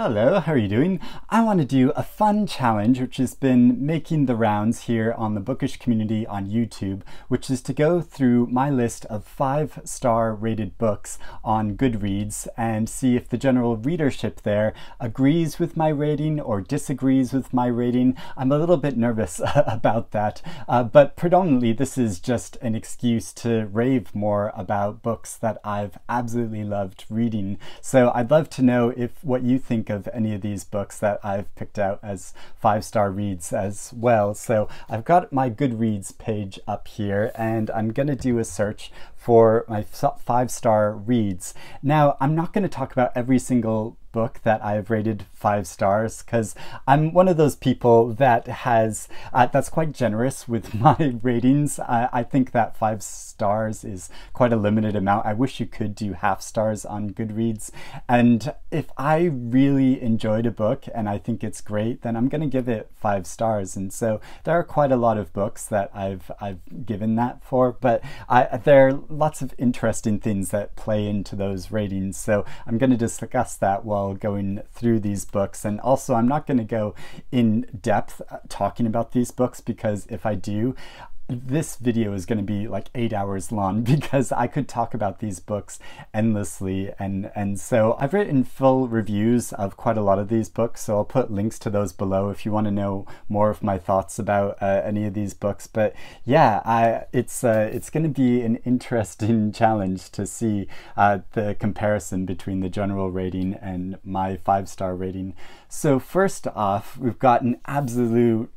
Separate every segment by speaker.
Speaker 1: Hello, how are you doing? I want to do a fun challenge which has been making the rounds here on the bookish community on YouTube, which is to go through my list of five star rated books on Goodreads and see if the general readership there agrees with my rating or disagrees with my rating. I'm a little bit nervous about that, uh, but predominantly this is just an excuse to rave more about books that I've absolutely loved reading. So I'd love to know if what you think of any of these books that I've picked out as five star reads as well. So I've got my Goodreads page up here and I'm going to do a search for my five star reads. Now, I'm not going to talk about every single book that I've rated five stars because I'm one of those people that has uh, that's quite generous with my ratings. I, I, think that five stars is quite a limited amount. I wish you could do half stars on Goodreads. And if I really enjoyed a book and I think it's great, then I'm going to give it five stars. And so there are quite a lot of books that I've I've given that for, but I, there are lots of interesting things that play into those ratings. So I'm going to discuss that while while going through these books. And also, I'm not going to go in depth uh, talking about these books because if I do, this video is going to be like eight hours long because I could talk about these books endlessly and and so I've written full reviews of quite a lot of these books so I'll put links to those below if you want to know more of my thoughts about uh, any of these books but yeah I it's uh, it's going to be an interesting challenge to see uh, the comparison between the general rating and my five star rating. So first off we've got an absolute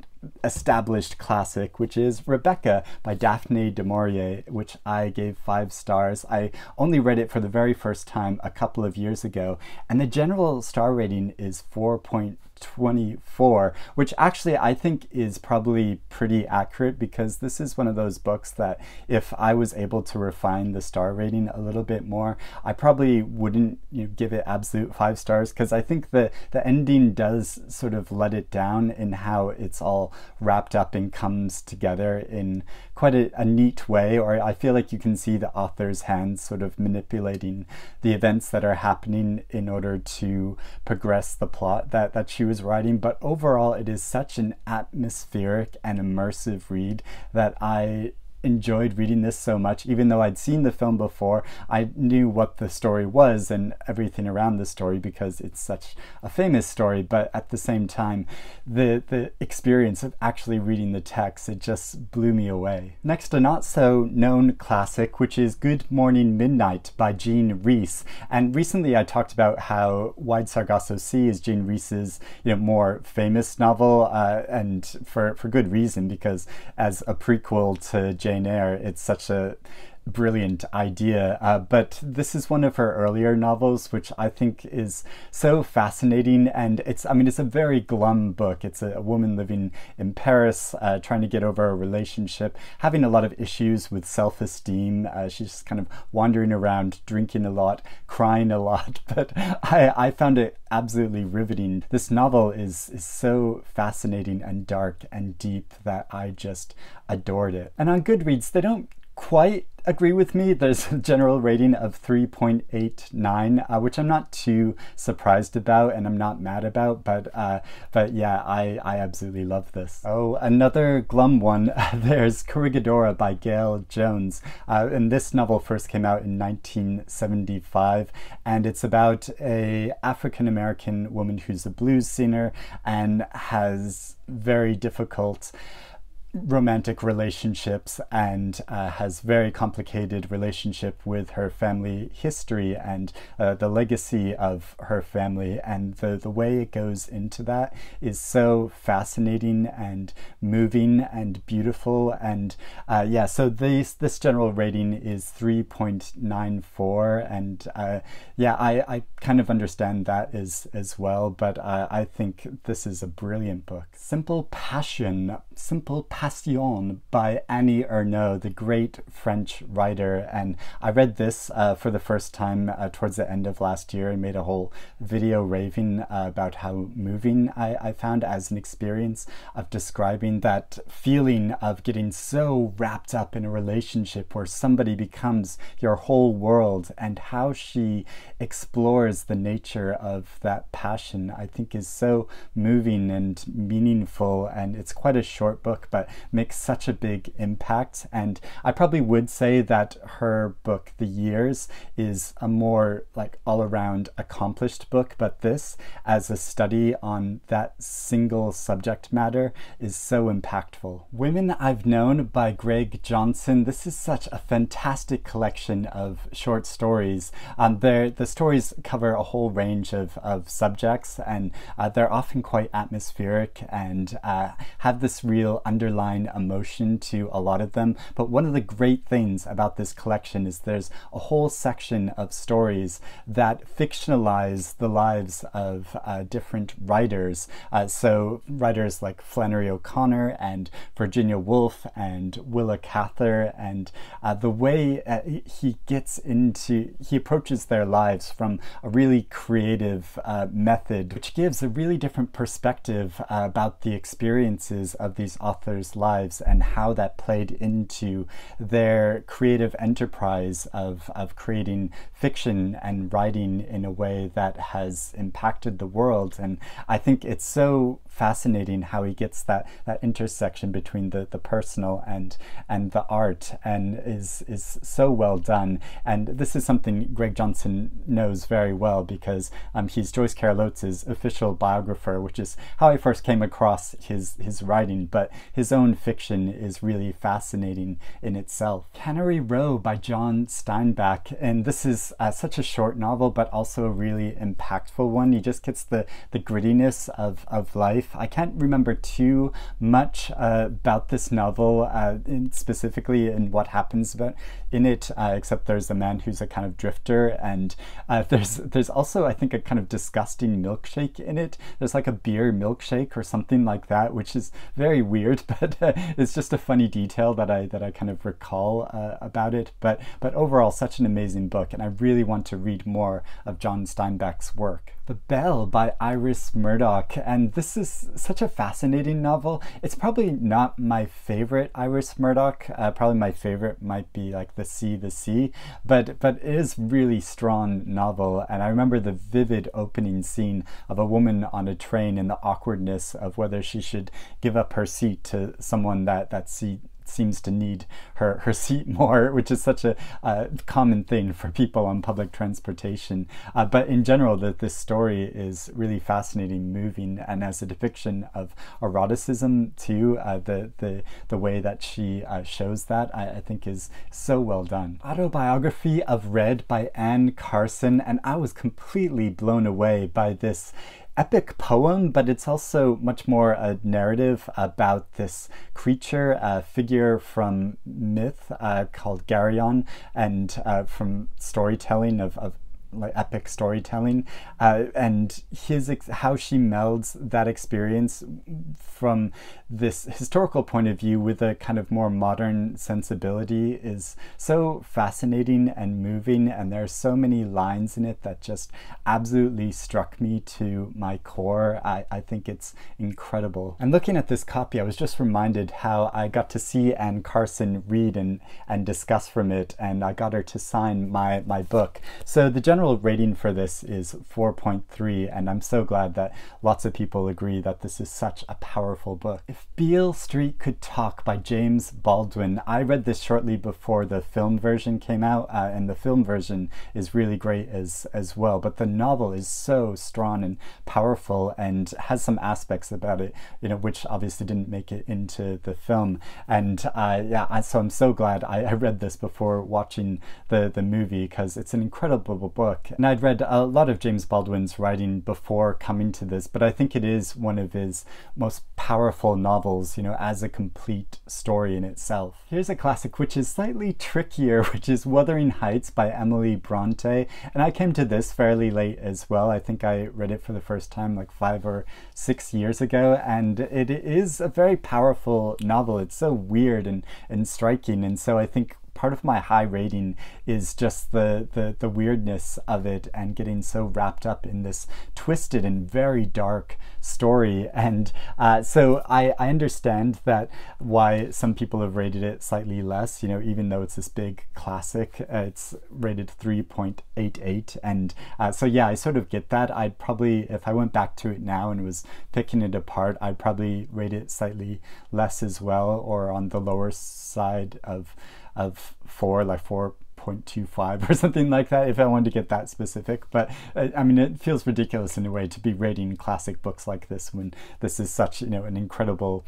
Speaker 1: established classic, which is Rebecca by Daphne du Maurier, which I gave five stars. I only read it for the very first time a couple of years ago, and the general star rating is 4.2 24, which actually I think is probably pretty accurate because this is one of those books that if I was able to refine the star rating a little bit more, I probably wouldn't you know, give it absolute five stars because I think the, the ending does sort of let it down in how it's all wrapped up and comes together in quite a, a neat way, or I feel like you can see the author's hands sort of manipulating the events that are happening in order to progress the plot that, that she was writing, but overall, it is such an atmospheric and immersive read that I enjoyed reading this so much. Even though I'd seen the film before, I knew what the story was and everything around the story because it's such a famous story. But at the same time, the, the experience of actually reading the text, it just blew me away. Next, a not so known classic, which is Good Morning Midnight by Jean Rhys. And recently I talked about how Wide Sargasso Sea is Jean Rhys's you know, more famous novel, uh, and for, for good reason, because as a prequel to Jane Eyre. It's such a brilliant idea. Uh, but this is one of her earlier novels, which I think is so fascinating. And it's, I mean, it's a very glum book. It's a, a woman living in Paris, uh, trying to get over a relationship, having a lot of issues with self esteem. Uh, she's kind of wandering around, drinking a lot, crying a lot. But I, I found it absolutely riveting. This novel is, is so fascinating and dark and deep that I just adored it. And on Goodreads, they don't quite agree with me. There's a general rating of 3.89, uh, which I'm not too surprised about and I'm not mad about, but uh, but yeah, I, I absolutely love this. Oh, another glum one. There's Corregidora by Gayl Jones. Uh, and this novel first came out in 1975 and it's about a African American woman who's a blues singer and has very difficult romantic relationships and uh, has very complicated relationship with her family history and uh, the legacy of her family. And the, the way it goes into that is so fascinating and moving and beautiful. And uh, yeah so this this general rating is 3.94 and uh, yeah I, I kind of understand that as as well. But uh, I think this is a brilliant book. Simple passion simple passion Passion by Annie Ernaux, the great French writer. And I read this uh, for the first time uh, towards the end of last year and made a whole video raving uh, about how moving I, I found as an experience of describing that feeling of getting so wrapped up in a relationship where somebody becomes your whole world and how she explores the nature of that passion, I think is so moving and meaningful. And it's quite a short book, but makes such a big impact. And I probably would say that her book, The Years, is a more like all around accomplished book, but this, as a study on that single subject matter, is so impactful. Women I've Known by Greg Johnson. This is such a fantastic collection of short stories. Um, the stories cover a whole range of, of subjects, and uh, they're often quite atmospheric and uh, have this real underlying emotion to a lot of them. But one of the great things about this collection is there's a whole section of stories that fictionalize the lives of uh, different writers. Uh, so writers like Flannery O'Connor and Virginia Woolf and Willa Cather, and uh, the way uh, he gets into, he approaches their lives from a really creative uh, method, which gives a really different perspective about the experiences of these authors' lives and how that played into their creative enterprise of, of creating fiction and writing in a way that has impacted the world. And I think it's so fascinating how he gets that that intersection between the the personal and and the art and is is so well done and this is something Greg Johnson knows very well because um, he's Joyce Carol Oates' official biographer which is how I first came across his his writing but his own fiction is really fascinating in itself Cannery Row by John Steinbeck and this is uh, such a short novel but also a really impactful one he just gets the the grittiness of of life. I can't remember too much uh, about this novel, uh, in specifically in what happens about in it, uh, except there's a man who's a kind of drifter, and uh, there's there's also I think a kind of disgusting milkshake in it. There's like a beer milkshake or something like that, which is very weird, but uh, it's just a funny detail that I that I kind of recall uh, about it. But but overall, such an amazing book, and I really want to read more of John Steinbeck's work. Bell by Iris Murdoch, and this is such a fascinating novel. It's probably not my favorite Iris Murdoch. Uh, probably my favorite might be like The Sea, The Sea, but but it is really strong novel. And I remember the vivid opening scene of a woman on a train and the awkwardness of whether she should give up her seat to someone that that seat seems to need her, her seat more, which is such a uh, common thing for people on public transportation. Uh, but in general, that this story is really fascinating, moving, and as a depiction of eroticism too, uh, the, the, the way that she uh, shows that, I, I, think is so well done. Autobiography of Red by Anne Carson, and I was completely blown away by this epic poem, but it's also much more a narrative about this creature, a figure from myth uh, called Geryon, and uh, from storytelling of, of like epic storytelling uh, and his how she melds that experience from this historical point of view with a kind of more modern sensibility is so fascinating and moving and there are so many lines in it that just absolutely struck me to my core. I, I think it's incredible. And looking at this copy I was just reminded how I got to see Anne Carson read and and discuss from it and I got her to sign my my book. So the general general rating for this is 4.3, and I'm so glad that lots of people agree that this is such a powerful book. If Beale Street Could Talk by James Baldwin. I read this shortly before the film version came out, uh, and the film version is really great as, as well. But the novel is so strong and powerful and has some aspects about it, you know, which obviously didn't make it into the film. And uh, yeah, I, so I'm so glad I, I read this before watching the, the movie because it's an incredible book book. And I'd read a lot of James Baldwin's writing before coming to this, but I think it is one of his most powerful novels, you know, as a complete story in itself. Here's a classic which is slightly trickier, which is Wuthering Heights by Emily Bronte. And I came to this fairly late as well. I think I read it for the first time like five or six years ago, and it is a very powerful novel. It's so weird and, and striking. And so I think part of my high rating is just the, the, the weirdness of it and getting so wrapped up in this twisted and very dark story. And uh, so I, I understand that why some people have rated it slightly less, you know, even though it's this big classic, uh, it's rated 3.88. And uh, so, yeah, I sort of get that. I'd probably, if I went back to it now and was picking it apart, I'd probably rate it slightly less as well or on the lower side of of four, like four 0.25 or something like that if I wanted to get that specific. But uh, I mean, it feels ridiculous in a way to be rating classic books like this when this is such, you know, an incredible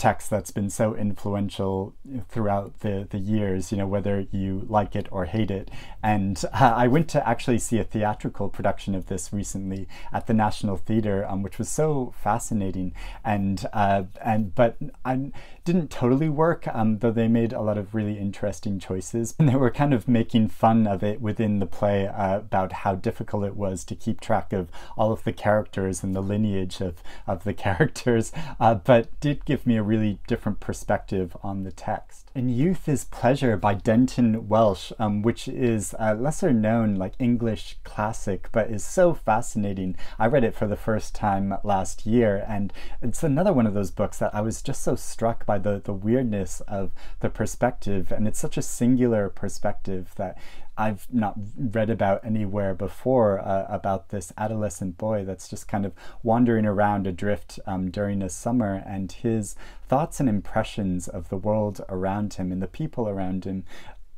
Speaker 1: text that's been so influential throughout the, the years, you know, whether you like it or hate it. And uh, I went to actually see a theatrical production of this recently at the National Theatre, um, which was so fascinating. And, uh, and but I didn't totally work, um, though they made a lot of really interesting choices. And they were kind of making fun of it within the play uh, about how difficult it was to keep track of all of the characters and the lineage of, of the characters, uh, but did give me a really different perspective on the text. In Youth is Pleasure by Denton Welch, um, which is a lesser known like English classic, but is so fascinating. I read it for the first time last year, and it's another one of those books that I was just so struck by the, the weirdness of the perspective, and it's such a singular perspective that I've not read about anywhere before uh, about this adolescent boy that's just kind of wandering around adrift um, during a summer and his thoughts and impressions of the world around him and the people around him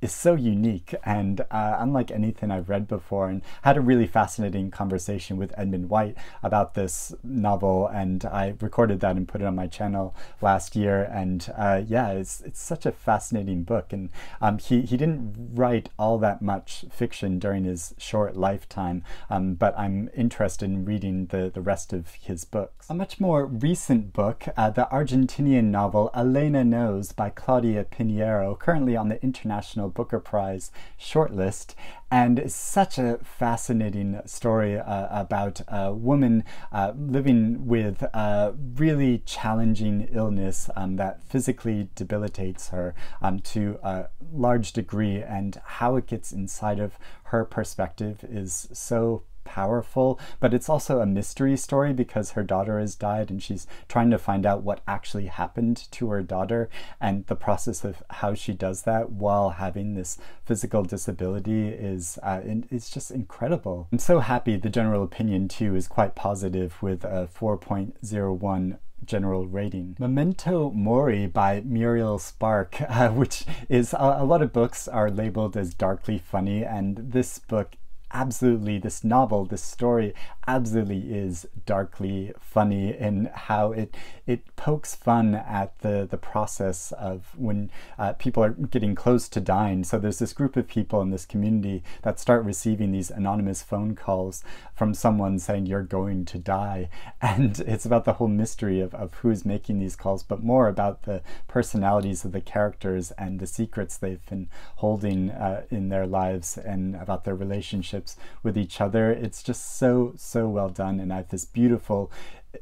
Speaker 1: is so unique and uh, unlike anything I've read before, and had a really fascinating conversation with Edmund White about this novel, and I recorded that and put it on my channel last year. And uh, yeah, it's it's such a fascinating book, and um, he he didn't write all that much fiction during his short lifetime, um, but I'm interested in reading the the rest of his books. A much more recent book, uh, the Argentinian novel Elena Knows by Claudia Piñeiro, currently on the international Booker Prize shortlist. And such a fascinating story uh, about a woman uh, living with a really challenging illness um, that physically debilitates her um, to a large degree, and how it gets inside of her perspective is so powerful, but it's also a mystery story because her daughter has died and she's trying to find out what actually happened to her daughter and the process of how she does that while having this physical disability is uh, it's just incredible. I'm so happy the general opinion too is quite positive with a 4.01 general rating. Memento Mori by Muriel Spark, uh, which is a, a, lot of books are labeled as darkly funny, and this book absolutely this novel this story absolutely is darkly funny in how it it pokes fun at the the process of when uh, people are getting close to dying. So there's this group of people in this community that start receiving these anonymous phone calls from someone saying you're going to die. And it's about the whole mystery of, of who's making these calls but more about the personalities of the characters and the secrets they've been holding uh, in their lives and about their relationships relationships with each other. It's just so, so well done. And I have this beautiful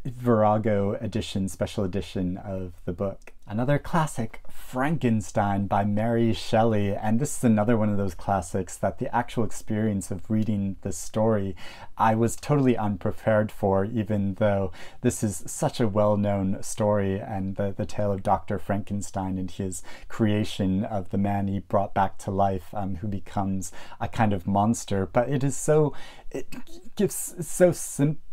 Speaker 1: Virago edition, special edition of the book. Another classic, Frankenstein by Mary Shelley. And this is another one of those classics that the actual experience of reading the story I was totally unprepared for, even though this is such a well known story and the, the tale of Dr. Frankenstein and his creation of the man he brought back to life, um, who becomes a kind of monster. But it is so it gives so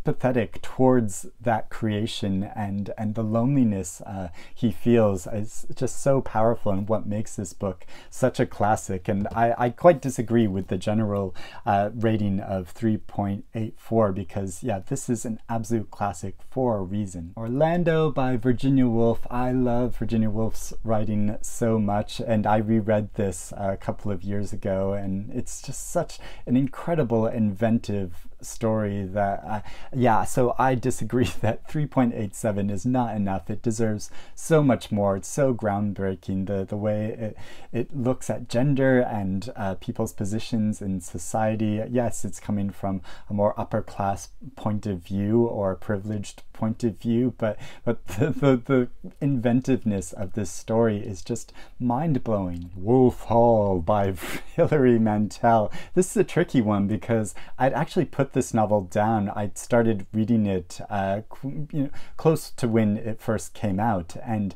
Speaker 1: sympathetic towards that creation and and the loneliness uh, he feels. Is just so powerful and what makes this book such a classic. And I, I quite disagree with the general uh, rating of 3.84 because yeah this is an absolute classic for a reason. Orlando by Virginia Woolf. I love Virginia Woolf's writing so much and I reread this a couple of years ago and it's just such an incredible inventive story that uh, yeah so i disagree that 3.87 is not enough. It deserves so much more. It's so groundbreaking the the way it it looks at gender and uh, people's positions in society. Yes it's coming from a more upper class point of view or privileged point of view but but the, the, the inventiveness of this story is just mind-blowing. Wolf hall by hilary mantel. This is a tricky one because i'd actually put put this novel down, I started reading it uh, you know, close to when it first came out, and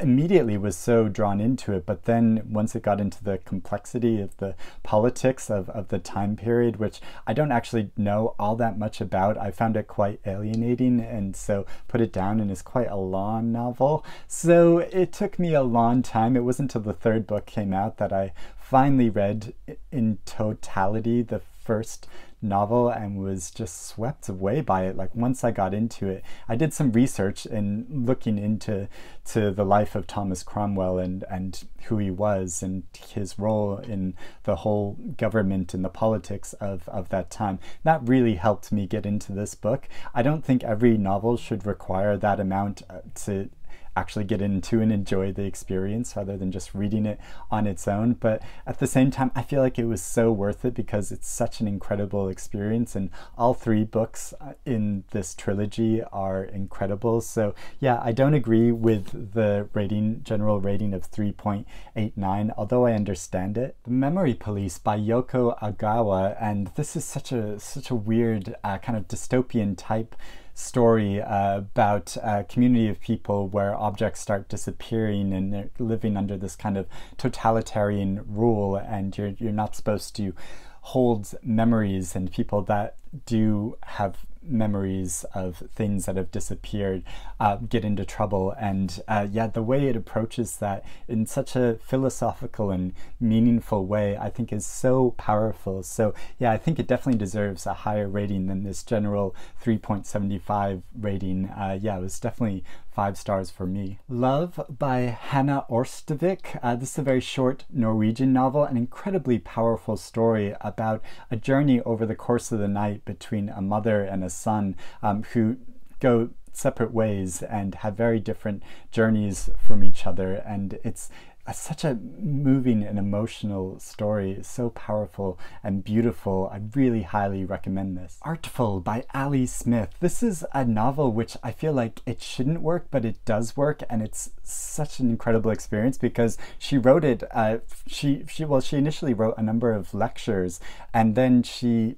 Speaker 1: immediately was so drawn into it. But then once it got into the complexity of the politics of, of the time period, which I don't actually know all that much about, I found it quite alienating and so put it down and it's quite a long novel. So it took me a long time. It wasn't until the third book came out that I finally read in totality the first novel and was just swept away by it. Like once I got into it, I did some research and looking into to the life of Thomas Cromwell and and who he was and his role in the whole government and the politics of of that time. That really helped me get into this book. I don't think every novel should require that amount uh, to actually get into and enjoy the experience rather than just reading it on its own. But at the same time, I feel like it was so worth it because it's such an incredible experience, and all three books uh, in this trilogy are incredible. So, yeah, I don't agree with the rating, general rating of 3.89, although I understand it. The Memory Police by Yoko Ogawa, and this is such a such a weird uh, kind of dystopian type story uh, about a community of people where objects start disappearing and they're living under this kind of totalitarian rule, and you're you're not supposed to hold memories and people that do have memories of things that have disappeared uh, get into trouble. And uh, yeah, the way it approaches that in such a philosophical and meaningful way, I think is so powerful. So yeah, I think it definitely deserves a higher rating than this general 3.75 rating. Uh, yeah, it was definitely five stars for me. Love by Hanne Ørstavik. Uh, this is a very short Norwegian novel, an incredibly powerful story about a journey over the course of the night between a mother and a son um, who go separate ways and have very different journeys from each other and it's such a moving and emotional story, so powerful and beautiful. I really highly recommend this. Artful by Ali Smith. This is a novel which I feel like it shouldn't work, but it does work, and it's such an incredible experience because she wrote it. Uh, she she well, she initially wrote a number of lectures, and then she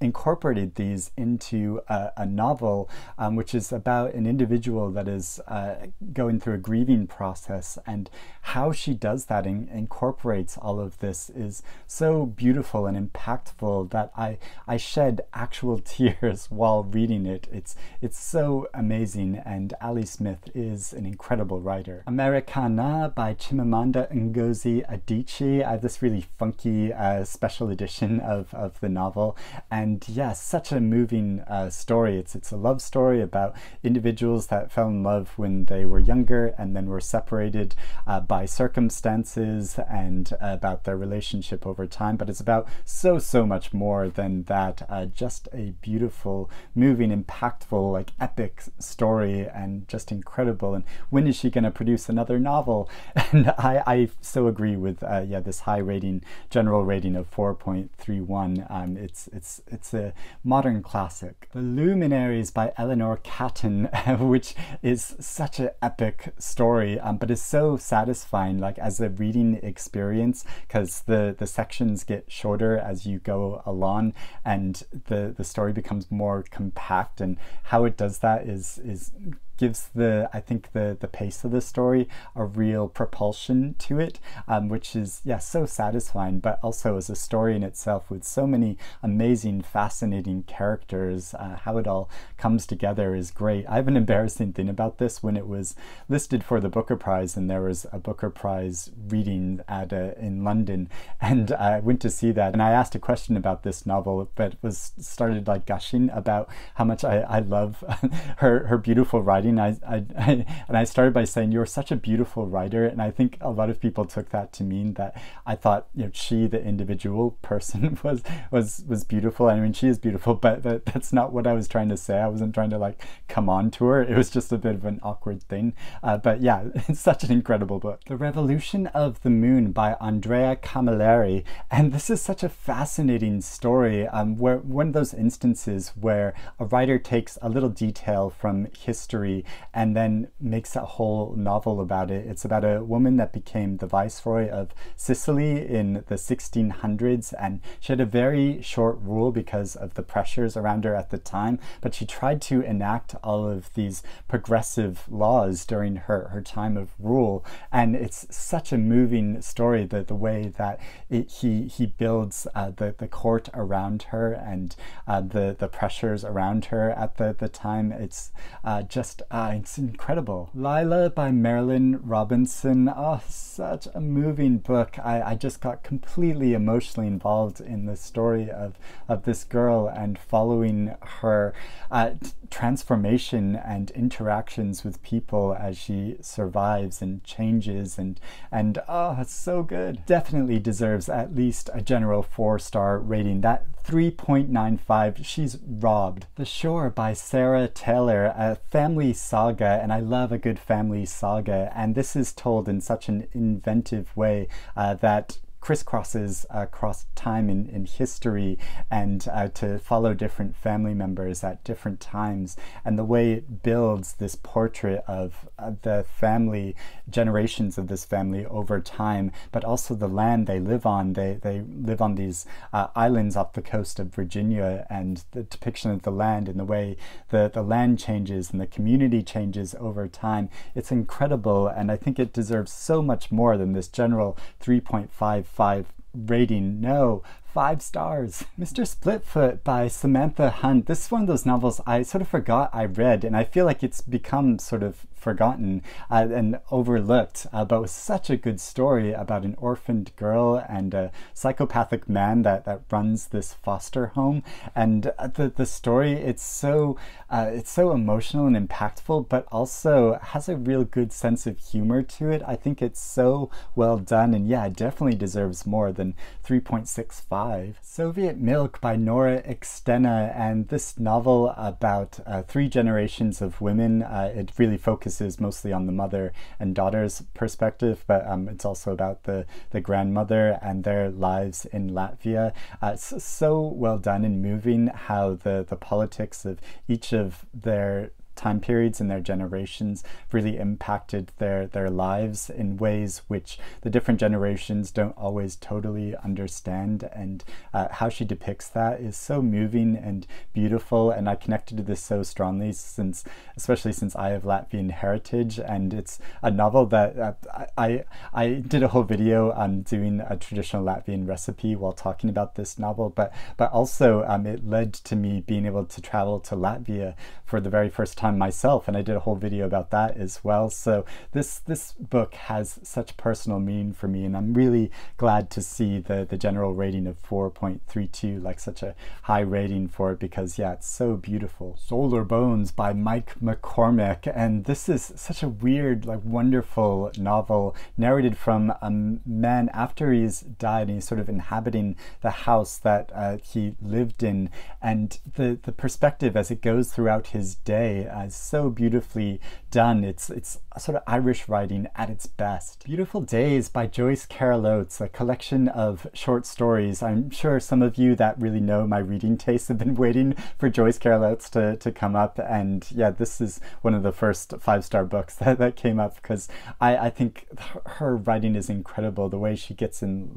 Speaker 1: incorporated these into a, a novel, um, which is about an individual that is uh, going through a grieving process. And how she does that and incorporates all of this is so beautiful and impactful that I, I shed actual tears while reading it. It's, it's so amazing, and Ali Smith is an incredible writer. Americanah by Chimamanda Ngozi Adichie. I have this really funky uh, special edition of, of the novel. And and yeah, such a moving uh, story. It's it's a love story about individuals that fell in love when they were younger and then were separated uh, by circumstances and about their relationship over time. But it's about so so much more than that. Uh, just a beautiful, moving, impactful, like epic story, and just incredible. And when is she going to produce another novel? And I I so agree with uh, yeah this high rating, general rating of four point three one. Um, it's it's it's a modern classic. The Luminaries by Eleanor Catton, which is such an epic story, um, but is so satisfying, like as a reading experience, because the, the sections get shorter as you go along and the, the story becomes more compact. And how it does that is, is gives the I think the the pace of the story a real propulsion to it, um, which is yeah so satisfying. But also as a story in itself with so many amazing, fascinating characters, uh, how it all comes together is great. I have an embarrassing thing about this when it was listed for the Booker Prize and there was a Booker Prize reading at a, in London, and I went to see that and I asked a question about this novel, but was started like gushing about how much I, I love her her beautiful writing. I, I, I and I started by saying you're such a beautiful writer, and I think a lot of people took that to mean that I thought you know she the individual person was was was beautiful. I mean she is beautiful, but that, that's not what I was trying to say. I wasn't trying to like come on to her. It was just a bit of an awkward thing. Uh, but yeah, it's such an incredible book. The Revolution of the Moon by Andrea Camilleri, and this is such a fascinating story. Um, where one of those instances where a writer takes a little detail from history and then makes a whole novel about it. It's about a woman that became the viceroy of Sicily in the 1600s, and she had a very short rule because of the pressures around her at the time, but she tried to enact all of these progressive laws during her, her time of rule. And it's such a moving story, the, the way that it, he, he builds uh, the, the court around her and uh, the, the pressures around her at the, the time. It's uh, just, uh, it's incredible. Lila by Marilynne Robinson. Oh, such a moving book. I, I just got completely emotionally involved in the story of, of this girl and following her uh, transformation and interactions with people as she survives and changes and and oh so good. Definitely deserves at least a general four star rating. That 3.95 she's robbed. The shore by sara taylor a family saga and i love a good family saga. And this is told in such an inventive way uh, that crisscrosses across time in, in history and uh, to follow different family members at different times. And the way it builds this portrait of uh, the family generations of this family over time but also the land they live on. They, they live on these uh, islands off the coast of Virginia and the depiction of the land and the way the, the land changes and the community changes over time. It's incredible and I think it deserves so much more than this general 3.5 five rating. No, five stars. Mr. Splitfoot by Samantha Hunt. This is one of those novels I sort of forgot I read, and I feel like it's become sort of forgotten uh, and overlooked, uh, but was such a good story about an orphaned girl and a psychopathic man that, that runs this foster home. And uh, the, the story, it's so, uh, it's so emotional and impactful, but also has a real good sense of humor to it. I think it's so well done, and yeah, it definitely deserves more than 3.65. Soviet Milk by Nora Ikstena, and this novel about uh, three generations of women, uh, it really focuses focuses mostly on the mother and daughter's perspective, but um, it's also about the, the grandmother and their lives in Latvia. Uh, it's so well done and moving how the, the politics of each of their time periods and their generations really impacted their, their lives in ways which the different generations don't always totally understand. And uh, how she depicts that is so moving and beautiful. And I connected to this so strongly since, especially since I have Latvian heritage. And it's a novel that uh, I, I did a whole video on doing a traditional Latvian recipe while talking about this novel, but, but also um, it led to me being able to travel to Latvia for the very first time time myself, and I did a whole video about that as well. So this this book has such personal meaning for me, and I'm really glad to see the the general rating of 4.32, like such a high rating for it, because yeah, it's so beautiful. Solar Bones by Mike McCormack, and this is such a weird, like wonderful novel narrated from a man after he's died, and he's sort of inhabiting the house that uh, he lived in, and the the perspective as it goes throughout his day so beautifully done. It's it's sort of Irish writing at its best. Beautiful Days by Joyce Carol Oates, a collection of short stories. I'm sure some of you that really know my reading tastes have been waiting for Joyce Carol Oates to, to come up. And yeah, this is one of the first five-star books that, that came up because I, I think her writing is incredible. The way she gets in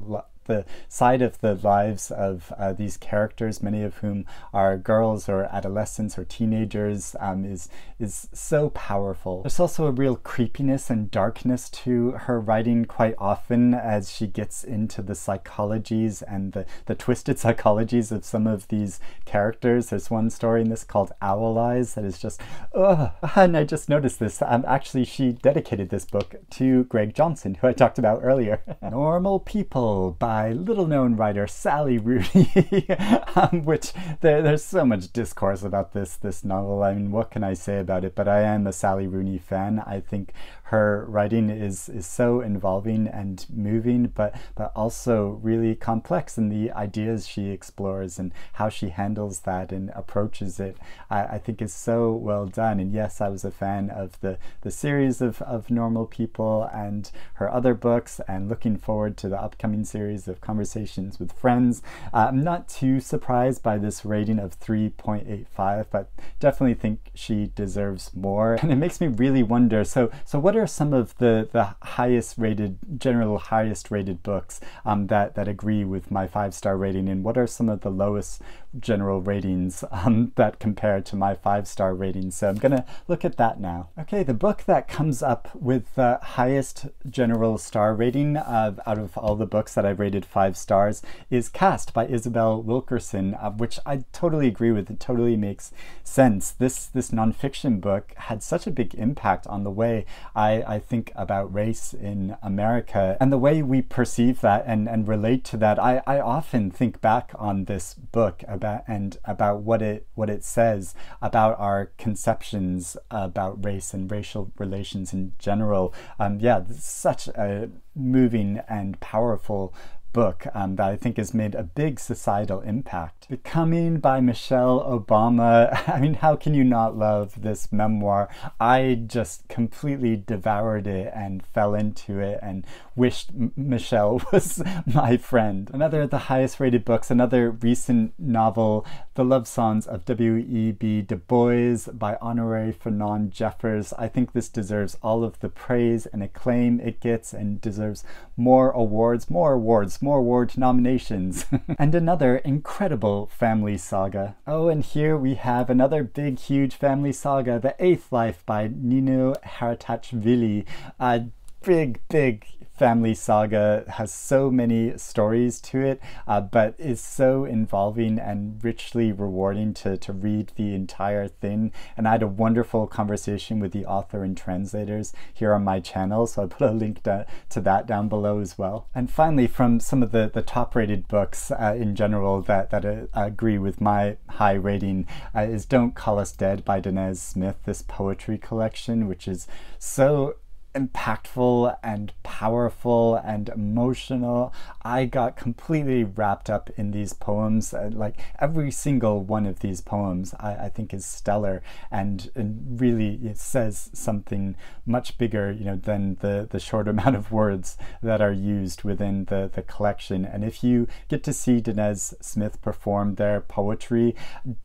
Speaker 1: the side of the lives of uh, these characters, many of whom are girls or adolescents or teenagers, um, is is so powerful. There's also a real creepiness and darkness to her writing quite often as she gets into the psychologies and the, the twisted psychologies of some of these characters. There's one story in this called Owl Eyes that is just, ugh. And I just noticed this. Um, actually, she dedicated this book to Greg Johnson, who I talked about earlier. Normal People by little known writer Sally Rooney, um, which there, there's so much discourse about this, this novel. I mean, what can I say about it? But I am a Sally Rooney fan. I think her writing is is so involving and moving, but but also really complex in the ideas she explores and how she handles that and approaches it. I, I think is so well done. And yes, I was a fan of the the series of of Normal People and her other books, and looking forward to the upcoming series of conversations with friends. Uh, I'm not too surprised by this rating of 3.85, but definitely think she deserves more. And it makes me really wonder. So so what are are some of the, the highest rated, general highest rated books um, that, that agree with my five star rating? And what are some of the lowest general ratings um, that compare to my five star rating? So I'm going to look at that now. Okay, the book that comes up with the highest general star rating of, out of all the books that I've rated five stars is Caste by Isabel Wilkerson, uh, which I totally agree with. It totally makes sense. This, this nonfiction book had such a big impact on the way I I, think about race in America and the way we perceive that and, and relate to that. I, I often think back on this book about and about what it what it says about our conceptions about race and racial relations in general. Um, yeah, such a moving and powerful book um, that I think has made a big societal impact. Becoming by Michelle Obama. I mean, how can you not love this memoir? I just completely devoured it and fell into it and wished M Michelle was my friend. Another of the highest rated books, another recent novel, The Love Songs of W.E.B. Du Bois by Honorée Fanonne Jeffers. I think this deserves all of the praise and acclaim it gets and deserves more awards, more awards, more award nominations. and another incredible family saga. Oh, and here we have another big, huge family saga, The Eighth Life by Nino Haratischvili. A uh, big, big family saga has so many stories to it, uh, but is so involving and richly rewarding to, to read the entire thing. And I had a wonderful conversation with the author and translators here on my channel, so I put a link to, to that down below as well. And finally, from some of the, the top rated books uh, in general that, that uh, agree with my high rating uh, is Don't Call Us Dead by Danez Smith, this poetry collection, which is so impactful and powerful and emotional. I got completely wrapped up in these poems. Uh, like every single one of these poems, I, I think is stellar and, and really it says something much bigger, you know, than the, the short amount of words that are used within the, the collection. And if you get to see Danez Smith perform their poetry,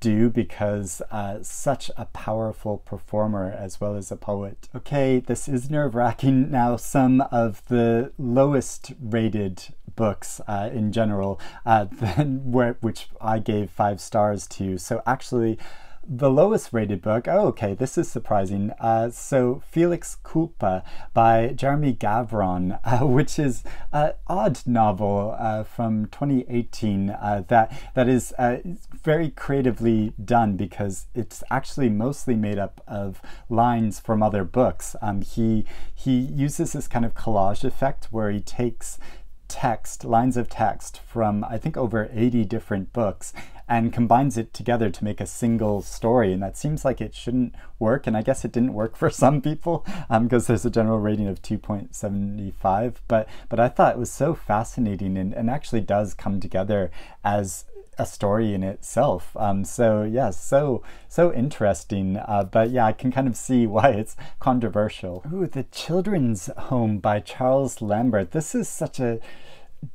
Speaker 1: do because uh, such a powerful performer as well as a poet. Okay, this is nerve racking now some of the lowest rated books uh, in general, uh, which I gave five stars to. So actually, the lowest rated book, oh, okay, this is surprising. Uh, so, Felix Culpa by Jeremy Gavron, uh, which is an odd novel uh, from 2018 uh, that, that is uh, very creatively done because it's actually mostly made up of lines from other books. Um, he, he uses this kind of collage effect where he takes text, lines of text from I think over 80 different books and combines it together to make a single story. And that seems like it shouldn't work. And I guess it didn't work for some people because um, there's a general rating of 2.75. But, but I thought it was so fascinating and, and actually does come together as a story in itself. Um, so yeah, so so interesting. Uh, but yeah, I can kind of see why it's controversial. Ooh, the Children's Home by Charles Lambert. This is such a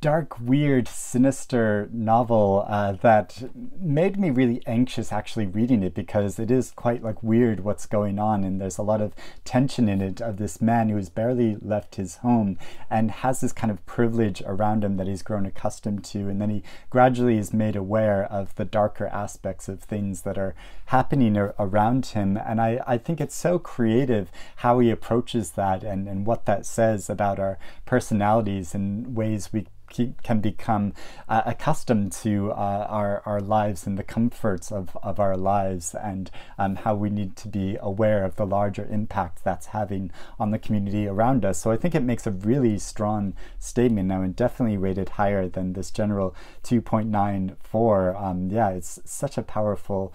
Speaker 1: dark, weird, sinister novel uh, that made me really anxious actually reading it because it is quite like weird what's going on and there's a lot of tension in it of this man who has barely left his home and has this kind of privilege around him that he's grown accustomed to and then he gradually is made aware of the darker aspects of things that are happening around him. And I, I think it's so creative how he approaches that and, and what that says about our personalities and ways we can become uh, accustomed to uh, our, our lives and the comforts of, of our lives and um, how we need to be aware of the larger impact that's having on the community around us. So I think it makes a really strong statement now and definitely rated higher than this general 2.94. Um, yeah, it's such a powerful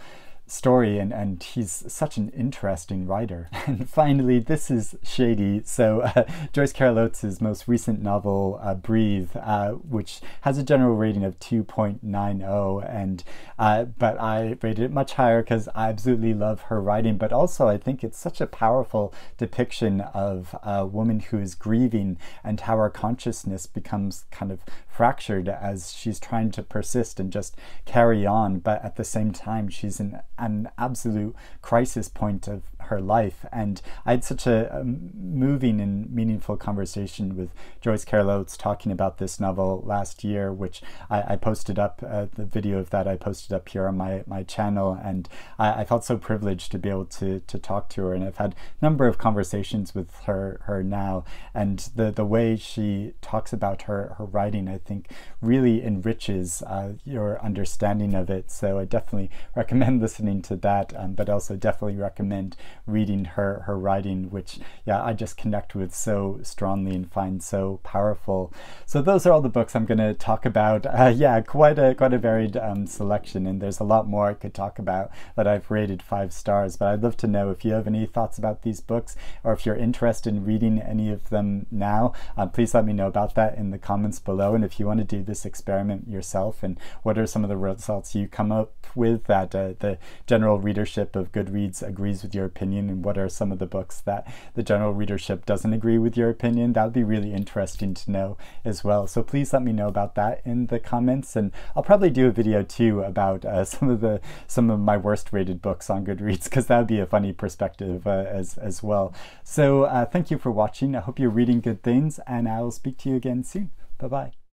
Speaker 1: story and, and he's such an interesting writer. And finally, this is shady. So uh, Joyce Carol Oates' most recent novel, uh, Breathe, uh, which has a general rating of 2.90 and uh, but I rated it much higher because I absolutely love her writing, but also I think it's such a powerful depiction of a woman who is grieving and how her consciousness becomes kind of fractured as she's trying to persist and just carry on, but at the same time she's in an absolute crisis point of her life. And I had such a, a moving and meaningful conversation with Joyce Carol Oates talking about this novel last year, which I, I posted up, uh, the video of that I posted up here on my, my channel. And I, I, felt so privileged to be able to, to talk to her. And I've had a number of conversations with her, her now. And the, the way she talks about her, her writing, I think really enriches uh, your understanding of it. So I definitely recommend listening to that, um, but also definitely recommend reading her her writing, which yeah I just connect with so strongly and find so powerful. So those are all the books I'm going to talk about. Uh, yeah, quite a quite a varied um, selection, and there's a lot more I could talk about that I've rated five stars. But I'd love to know if you have any thoughts about these books, or if you're interested in reading any of them now. Uh, please let me know about that in the comments below. And if you want to do this experiment yourself, and what are some of the results you come up with that uh, the general readership of Goodreads agrees with your opinion and what are some of the books that the general readership doesn't agree with your opinion. That would be really interesting to know as well. So please let me know about that in the comments and I'll probably do a video too about uh, some of the some of my worst rated books on Goodreads because that would be a funny perspective uh, as, as well. So uh, thank you for watching. I hope you're reading good things and I'll speak to you again soon. Bye-bye.